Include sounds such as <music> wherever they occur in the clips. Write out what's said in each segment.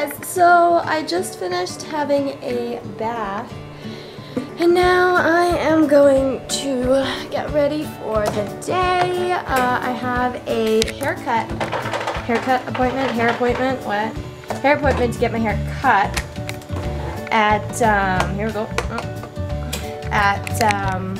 guys, so I just finished having a bath and now I am going to get ready for the day. Uh, I have a haircut, haircut appointment, hair appointment, what? Hair appointment to get my hair cut at, um, here we go, oh. at um,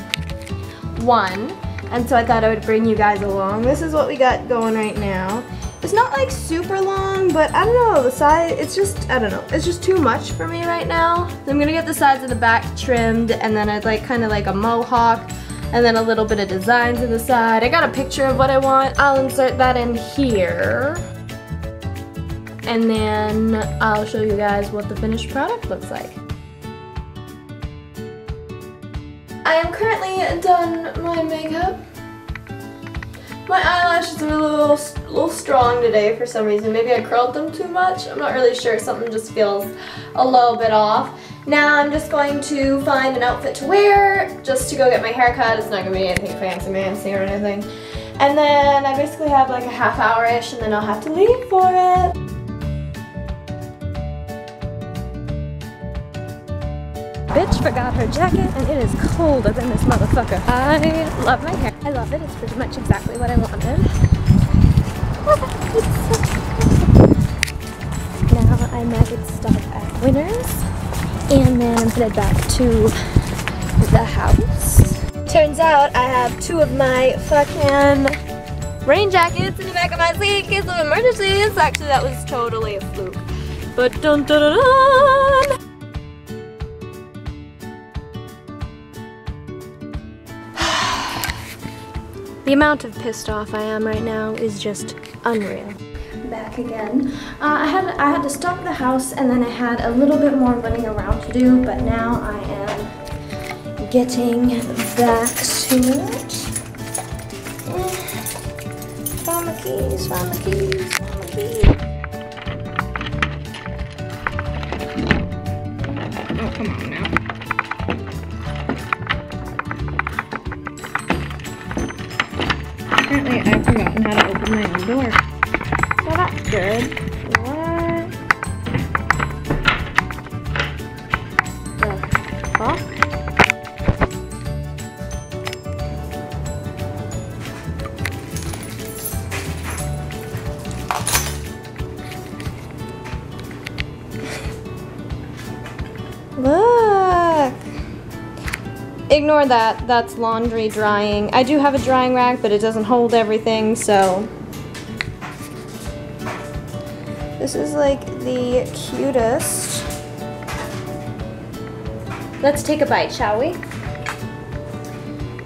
1. And so I thought I would bring you guys along. This is what we got going right now. It's not like super long, but I don't know, the side, it's just, I don't know, it's just too much for me right now. So I'm gonna get the sides of the back trimmed and then I'd like kind of like a mohawk and then a little bit of designs in the side. I got a picture of what I want. I'll insert that in here. And then I'll show you guys what the finished product looks like. I am currently done my makeup. My eyelashes are a little, a little strong today for some reason. Maybe I curled them too much. I'm not really sure. Something just feels a little bit off. Now I'm just going to find an outfit to wear just to go get my hair cut. It's not going to be anything fancy fancy or anything. And then I basically have like a half hour-ish and then I'll have to leave for it. Bitch forgot her jacket and it is cold up in this motherfucker. I love my hair. I love it. It's pretty much exactly what I wanted. now I might stop at Winners and then I'm headed back to the house. Turns out I have two of my fucking rain jackets in the back of my seat in case of emergencies. Actually, that was totally a fluke. But dun dun dun dun! The amount of pissed off I am right now is just unreal. Back again. Uh, I had I had to stop the house and then I had a little bit more running around to do, but now I am getting back to it. Found my keys, found my keys, found my keys. Oh, come on open my own door. So that's good. What? The? Look! Ignore that. That's laundry drying. I do have a drying rack, but it doesn't hold everything, so. This is like the cutest. Let's take a bite, shall we?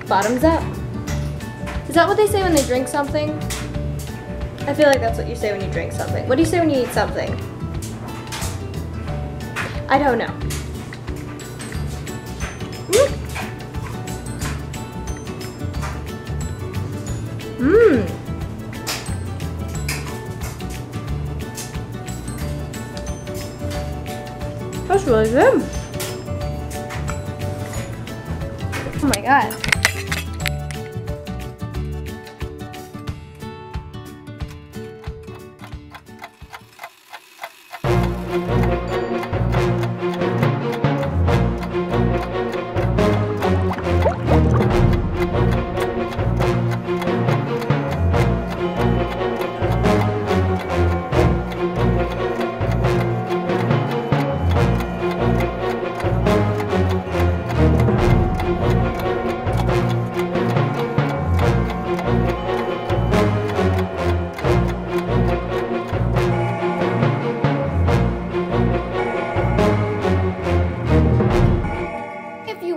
Bottoms up. Is that what they say when they drink something? I feel like that's what you say when you drink something. What do you say when you eat something? I don't know. Mmm. Good. Oh my god.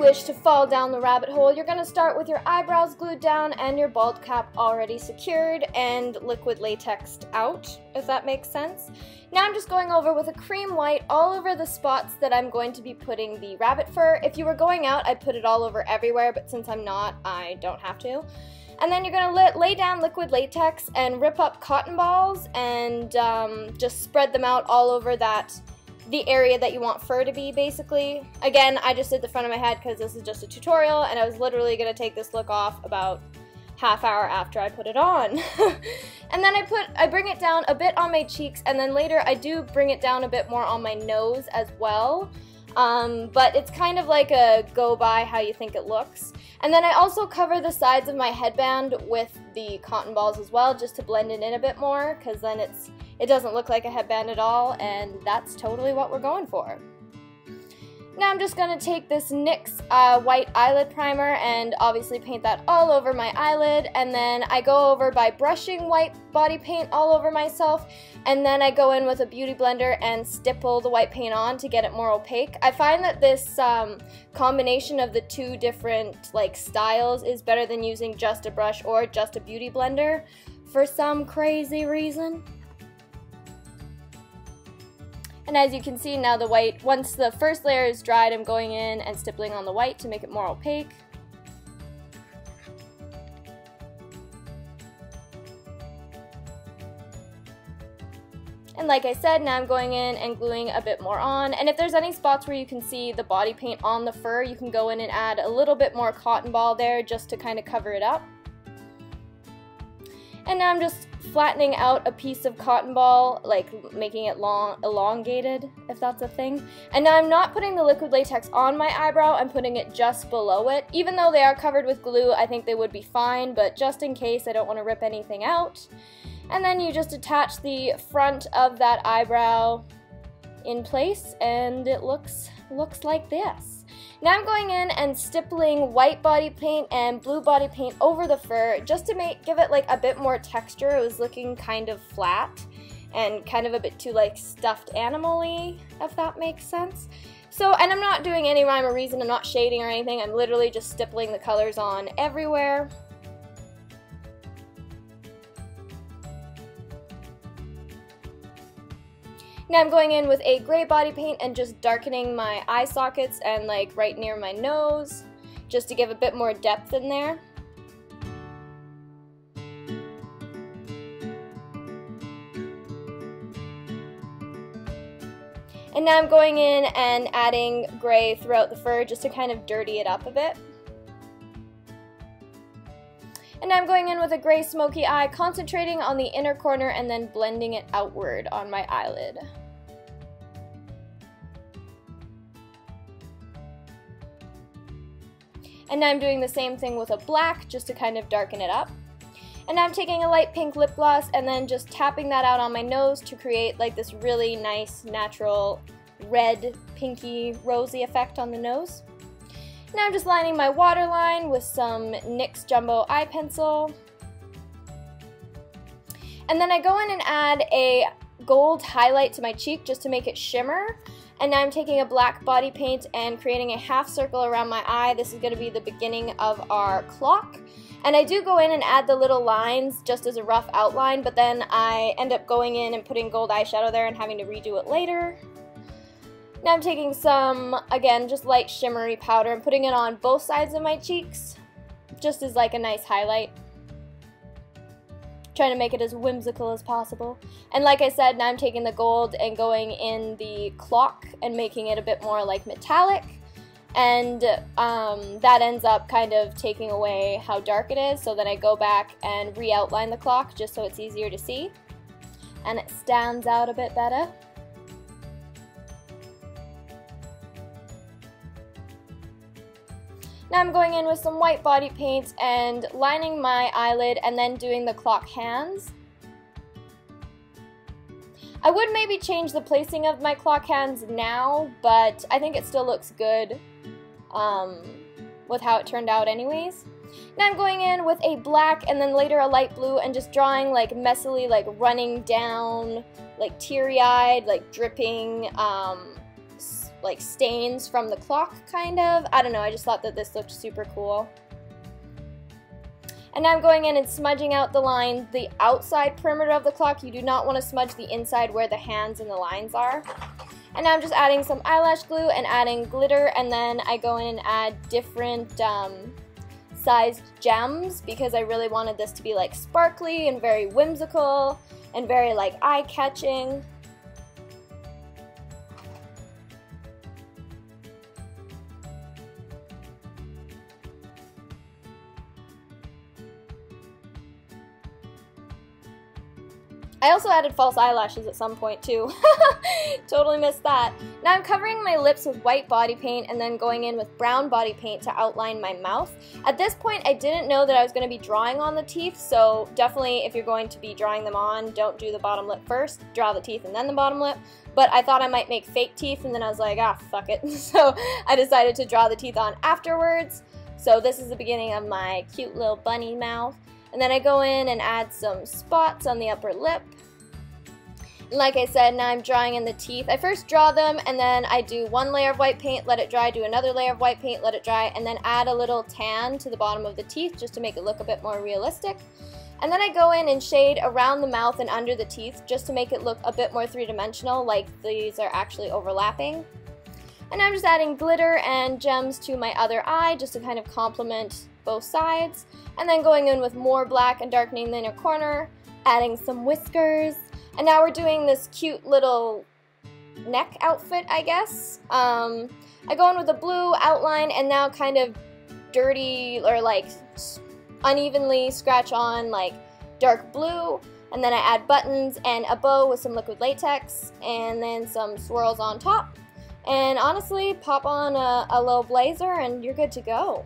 Wish to fall down the rabbit hole, you're going to start with your eyebrows glued down and your bald cap already secured and liquid latexed out, if that makes sense. Now I'm just going over with a cream white all over the spots that I'm going to be putting the rabbit fur. If you were going out, I'd put it all over everywhere, but since I'm not, I don't have to. And then you're gonna lay, lay down liquid latex and rip up cotton balls and um, just spread them out all over that the area that you want fur to be basically. Again, I just did the front of my head because this is just a tutorial and I was literally going to take this look off about half hour after I put it on. <laughs> and then I put I bring it down a bit on my cheeks and then later I do bring it down a bit more on my nose as well. Um, but it's kind of like a go by how you think it looks. And then I also cover the sides of my headband with the cotton balls as well just to blend it in a bit more because then it's it doesn't look like a headband at all and that's totally what we're going for. Now I'm just going to take this NYX uh, white eyelid primer and obviously paint that all over my eyelid and then I go over by brushing white body paint all over myself and then I go in with a beauty blender and stipple the white paint on to get it more opaque. I find that this um, combination of the two different like styles is better than using just a brush or just a beauty blender for some crazy reason. And as you can see now the white, once the first layer is dried, I'm going in and stippling on the white to make it more opaque. And like I said, now I'm going in and gluing a bit more on. And if there's any spots where you can see the body paint on the fur, you can go in and add a little bit more cotton ball there just to kind of cover it up. And now I'm just flattening out a piece of cotton ball, like making it long, elongated, if that's a thing. And now I'm not putting the liquid latex on my eyebrow, I'm putting it just below it. Even though they are covered with glue, I think they would be fine, but just in case I don't want to rip anything out. And then you just attach the front of that eyebrow in place, and it looks, looks like this. Now I'm going in and stippling white body paint and blue body paint over the fur just to make give it like a bit more texture. It was looking kind of flat and kind of a bit too like stuffed animal-y, if that makes sense. So, and I'm not doing any rhyme or reason, I'm not shading or anything, I'm literally just stippling the colors on everywhere. Now I'm going in with a gray body paint and just darkening my eye sockets and like right near my nose just to give a bit more depth in there. And now I'm going in and adding gray throughout the fur just to kind of dirty it up a bit. And I'm going in with a gray smoky eye, concentrating on the inner corner and then blending it outward on my eyelid. And I'm doing the same thing with a black just to kind of darken it up. And I'm taking a light pink lip gloss and then just tapping that out on my nose to create like this really nice natural red, pinky, rosy effect on the nose. Now I'm just lining my waterline with some NYX Jumbo Eye Pencil. And then I go in and add a gold highlight to my cheek just to make it shimmer. And now I'm taking a black body paint and creating a half circle around my eye. This is going to be the beginning of our clock. And I do go in and add the little lines just as a rough outline, but then I end up going in and putting gold eyeshadow there and having to redo it later. Now I'm taking some, again, just light shimmery powder and putting it on both sides of my cheeks, just as like a nice highlight. Trying to make it as whimsical as possible. And like I said, now I'm taking the gold and going in the clock and making it a bit more like metallic. And um, that ends up kind of taking away how dark it is. So then I go back and re-outline the clock just so it's easier to see. And it stands out a bit better. Now I'm going in with some white body paint and lining my eyelid and then doing the clock hands. I would maybe change the placing of my clock hands now, but I think it still looks good um, with how it turned out anyways. Now I'm going in with a black and then later a light blue and just drawing like messily like running down, like teary-eyed, like dripping um, like stains from the clock kind of. I don't know, I just thought that this looked super cool. And now I'm going in and smudging out the line, the outside perimeter of the clock. You do not want to smudge the inside where the hands and the lines are. And now I'm just adding some eyelash glue and adding glitter and then I go in and add different um, sized gems because I really wanted this to be like sparkly and very whimsical and very like eye-catching. I also added false eyelashes at some point too. <laughs> totally missed that. Now I'm covering my lips with white body paint and then going in with brown body paint to outline my mouth. At this point I didn't know that I was going to be drawing on the teeth, so definitely if you're going to be drawing them on, don't do the bottom lip first, draw the teeth and then the bottom lip. But I thought I might make fake teeth and then I was like, ah, fuck it. <laughs> so I decided to draw the teeth on afterwards. So this is the beginning of my cute little bunny mouth. And then I go in and add some spots on the upper lip. Like I said, now I'm drawing in the teeth. I first draw them and then I do one layer of white paint, let it dry, do another layer of white paint, let it dry, and then add a little tan to the bottom of the teeth just to make it look a bit more realistic. And then I go in and shade around the mouth and under the teeth just to make it look a bit more three-dimensional, like these are actually overlapping. And I'm just adding glitter and gems to my other eye just to kind of complement both sides. And then going in with more black and darkening the inner corner, adding some whiskers. And now we're doing this cute little neck outfit, I guess. Um, I go in with a blue outline and now kind of dirty or like unevenly scratch on like dark blue. And then I add buttons and a bow with some liquid latex and then some swirls on top. And honestly, pop on a, a little blazer and you're good to go.